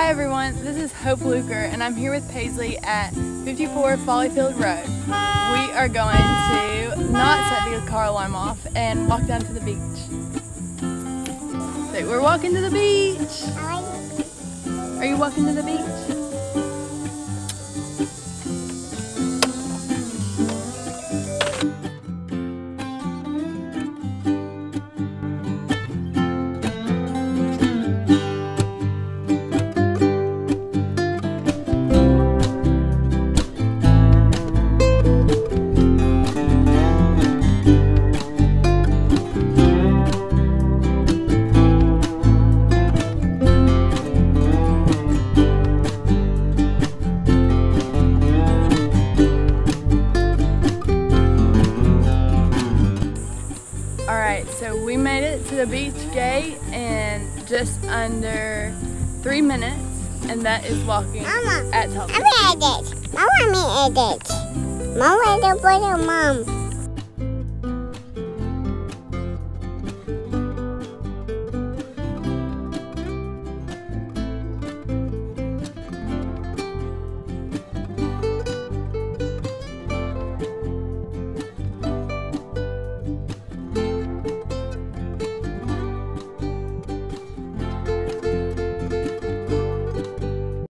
Hi everyone, this is Hope Luker and I'm here with Paisley at 54 Folly Field Road. We are going to not set the car alarm off and walk down to the beach. So we're walking to the beach. Are you walking to the beach? Alright, so we made it to the beach gate in just under three minutes, and that is walking Mama, at top. I made it. Mama made it. Mama, the brother, mom.